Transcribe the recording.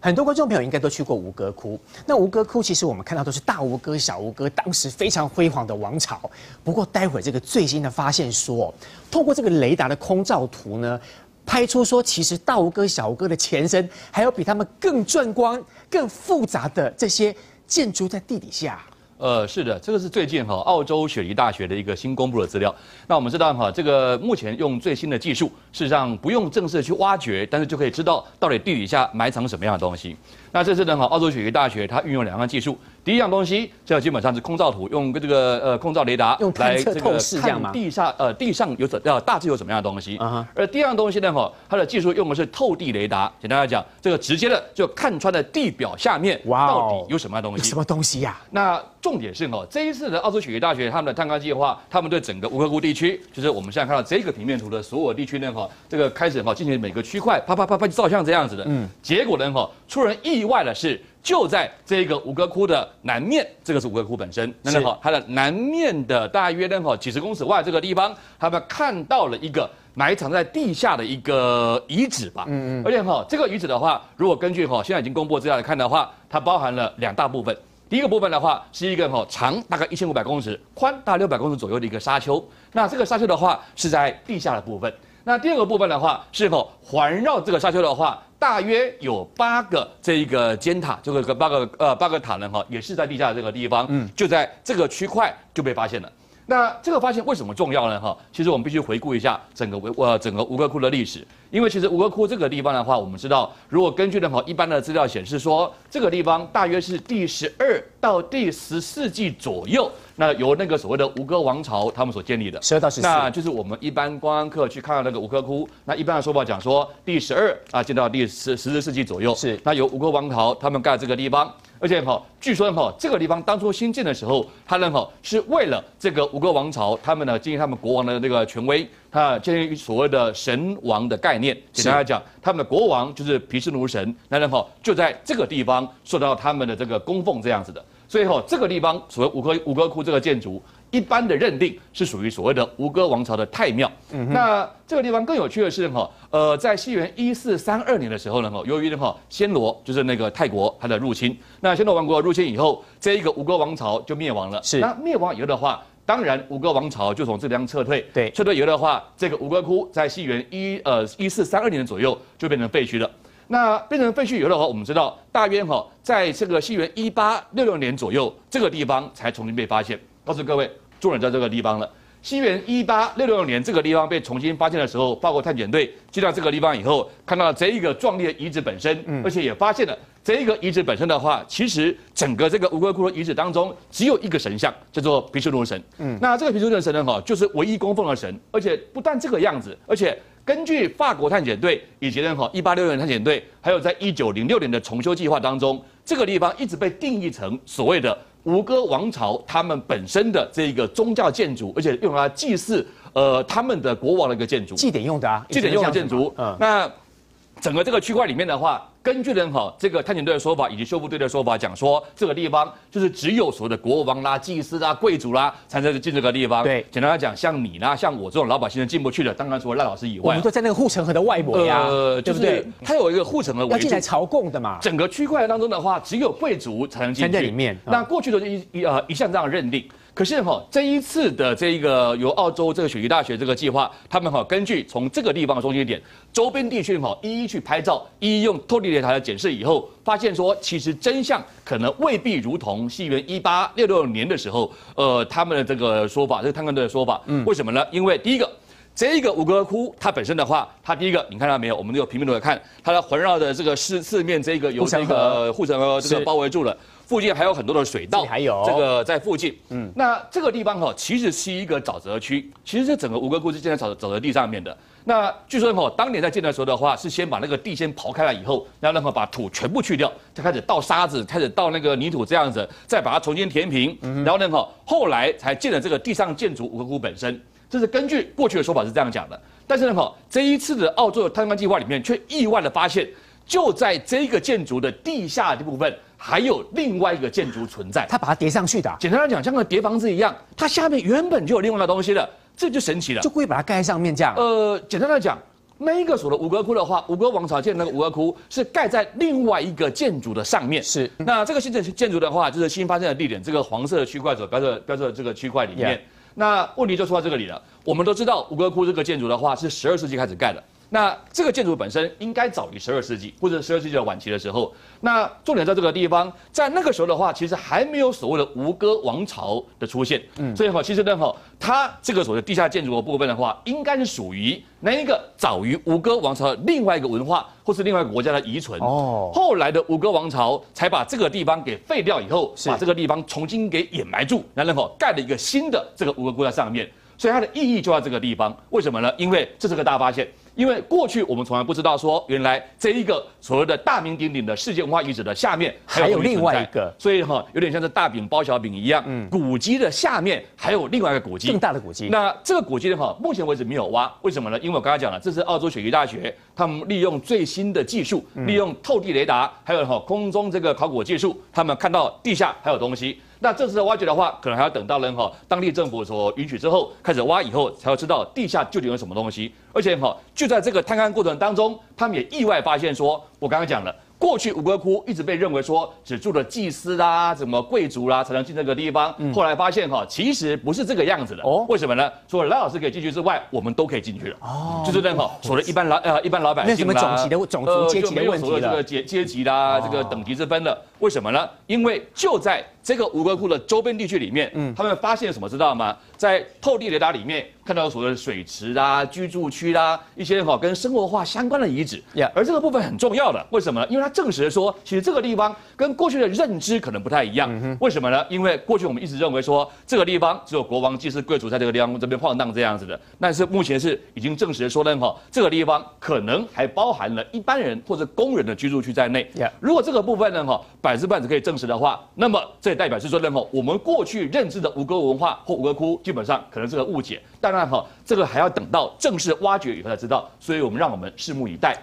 很多观众朋友应该都去过吴哥窟。那吴哥窟其实我们看到都是大吴哥、小吴哥，当时非常辉煌的王朝。不过待会儿这个最新的发现说，透过这个雷达的空照图呢，拍出说其实大吴哥、小吴哥的前身还有比他们更壮观、更复杂的这些建筑在地底下。呃，是的，这个是最近哈澳洲雪梨大学的一个新公布的资料。那我们知道哈，这个目前用最新的技术，事实上不用正式去挖掘，但是就可以知道到底地底下埋藏什么样的东西。那这次呢哈，澳洲雪梨大学它运用两项技术，第一样东西这基本上是空照图，用这个呃空照雷达用探测透视这样吗看地下呃地上有怎呃大致有什么样的东西。而第二样东西呢哈，它的技术用的是透地雷达，简单来讲，这个直接的就看穿了地表下面哇哦到底有什么样的东西。有什么东西呀、那重点是哦，这一次的澳洲雪梨大学他们的探勘计划，他们对整个吴哥窟地区，就是我们现在看到这个平面图的所有地区呢，哈，这个开始哈进行每个区块啪啪啪啪照相这样子的，嗯，结果呢，哈，出人意外的是，就在这个五哥窟的南面，这个是五哥窟本身，那呢，哈，它的南面的大约呢，哈，几十公尺外这个地方，他们看到了一个。埋藏在地下的一个遗址吧，嗯嗯，而且哈，这个遗址的话，如果根据哈现在已经公布资料来看的话，它包含了两大部分。第一个部分的话，是一个哈长大概一千五百公尺，宽大概六百公尺左右的一个沙丘。那这个沙丘的话是在地下的部分。那第二个部分的话，是否环绕这个沙丘的话，大约有八个这一个尖塔，这个八个呃八个塔呢哈，也是在地下的这个地方，嗯，就在这个区块就被发现了。那这个发现为什么重要呢？哈，其实我们必须回顾一下整个吴呃整个吴哥窟的历史，因为其实吴哥窟这个地方的话，我们知道，如果根据的话一般的资料显示说，这个地方大约是第十二到第十四纪左右，那由那个所谓的吴哥王朝他们所建立的。十二到十四那就是我们一般观光客去看到那个吴哥窟，那一般的说法讲说第十二啊建到第十十四世纪左右，是那由吴哥王朝他们盖这个地方。而且哈，据说哈，这个地方当初新建的时候，他呢哈是为了这个五个王朝，他们呢建立他们国王的那个权威，他建立所谓的神王的概念。简单来讲，他们的国王就是毗湿奴神，那然后就在这个地方受到他们的这个供奉这样子的。所以哈，这个地方所谓五个五个窟这个建筑，一般的认定是属于所谓的吴哥王朝的太庙。那这个地方更有趣的是哈，呃，在西元一四三二年的时候呢，哈，由于呢哈暹罗就是那个泰国它的入侵，那暹罗王国入侵以后，这一个吴哥王朝就灭亡了。是那灭亡以后的话。当然，吴哥王朝就从这地方撤退。对撤退以后的话，这个吴哥窟在西元一呃一四三二年左右就变成废墟了。那变成废墟以后的话，我们知道大约哈，在这个西元一八六六年左右，这个地方才重新被发现。告诉各位，重点在这个地方了。西元一八六六年这个地方被重新发现的时候，法国探险队进到这个地方以后，看到了这一个壮烈的遗址本身，而且也发现了这一个遗址本身的话，其实整个这个吴哥窟的遗址当中，只有一个神像，叫做毗湿奴神。嗯，那这个毗湿奴神呢，哈，就是唯一供奉的神，而且不但这个样子，而且根据法国探险队以及呢，哈，一八六六年探险队，还有在一九零六年的重修计划当中，这个地方一直被定义成所谓的吴哥王朝他们本身的这个宗教建筑，而且用来祭祀呃他们的国王的一个建筑。祭典用的啊，祭典用的建筑。嗯，那整个这个区块里面的话，根据人哈这个探险队的说法以及修复队的说法，讲说这个地方就是只有所谓的国王啦、祭司啦、贵族啦才能进这个地方。对简单来讲，像你啦、像我这种老百姓是进不去的。当然除了赖老师以外我们，都在那个护城河的外围呀、呃，对不对？它有一个护城河围住要进来。朝贡的嘛。整个区块当中的话，只有贵族才能进去。在里面啊那过去的一一呃一向这样认定。可是哈，这一次的这一个由澳洲这个雪梨大学这个计划，他们哈根据从这个地方的中心点周边地区哈一一去拍照，一一用透地雷达来检视以后，发现说其实真相可能未必如同西元一八六六年的时候，呃他们的这个说法，这个探勘队的说法，为什么呢？因为第一个。这个吴哥窟它本身的话，它第一个你看到没有？我们这个平面图来看，它的环绕的这个四四面这个由这个护城河这个包围住了，附近还有很多的水道，还有这个在附近。嗯，那这个地方哈，其实是一个沼泽区，其实这整个吴哥窟是建在沼沼泽地上面的。那据说哈，当年在建的时候的话，是先把那个地先刨开了以后，然后呢把土全部去掉，再开始倒沙子，开始倒那个泥土这样子，再把它重新填平，嗯然后呢哈，后来才建了这个地上建筑吴哥窟本身。这是根据过去的说法是这样讲的，但是呢哈，这一次的澳洲的探勘计划里面却意外的发现，就在这个建筑的地下的部分，还有另外一个建筑存在。它把它叠上去的啊、简单来讲，像个叠房子一样，它下面原本就有另外的东西了，这就神奇了就。故意把它盖在上面这样。呃，简单来讲，那一个所谓的五哥窟的话，五哥王朝建的那个五哥窟是盖在另外一个建筑的上面。是，那这个新建建筑的话，就是新发现的地点，这个黄色的区块所标志标志的这个区块里面。那问题就出在这个里了。我们都知道五哥窟这个建筑的话是十二世纪开始盖的。那这个建筑本身应该早于十二世纪或者十二世纪的晚期的时候。那重点在这个地方，在那个时候的话，其实还没有所谓的吴哥王朝的出现。嗯，所以哈，其实呢哈，它这个所谓的地下建筑的部分的话，应该是属于那一个早于吴哥王朝的另外一个文化，或是另外一个国家的遗存。哦，后来的吴哥王朝才把这个地方给废掉以后，把这个地方重新给掩埋住，然后盖了一个新的这个吴哥窟在上面。所以它的意义就在这个地方，为什么呢？因为这是个大发现。因为过去我们从来不知道说，原来这一个所谓的大名鼎鼎的世界文化遗址的下面还有另外一个，所以哈，有点像是大饼包小饼一样。嗯，古迹的下面还有另外一个古迹，更大的古迹。那这个古迹的话，目前为止没有挖，为什么呢？因为我刚才讲了，这是澳洲雪梨大学他们利用最新的技术，利用透地雷达，还有哈空中这个考古技术，他们看到地下还有东西。那这次的挖掘的话，可能还要等到人哈当地政府所允许之后，开始挖以后，才会知道地下究竟有什么东西。而且哈，就在这个探勘过程当中，他们也意外发现说，我刚刚讲了。过去五哥窟一直被认为说只住了祭司啦、什么贵族啦才能进这个地方，后来发现哈，其实不是这个样子的。哦，为什么呢？除了赖老师可以进去之外，我们都可以进去了。哦，就是那哈，除了一般老呃一般老百姓那什么种级的种族阶级的问题了，这个阶阶级啦，这个等级之分的。为什么呢？因为就在这个吴哥窟的周边地区里面，嗯，他们发现什么知道吗？在透地雷达里面看到所谓的水池啦、居住区啦，一些哈跟生活化相关的遗址。呀，而这个部分很重要的，为什么呢？因为它证实了说，其实这个地方跟过去的认知可能不太一样。为什么呢？因为过去我们一直认为说，这个地方只有国王、祭司、贵族在这个地方这边晃荡这样子的。但是目前是已经证实说呢，哈，这个地方可能还包含了一般人或者工人的居住区在内。如果这个部分呢，哈，百分百可以证实的话，那么这也代表是说，任何我们过去认知的吴哥文化或吴哥窟，基本上可能是个误解。当然，哈，这个还要等到正式挖掘以后才知道。所以我们让我们拭目以待。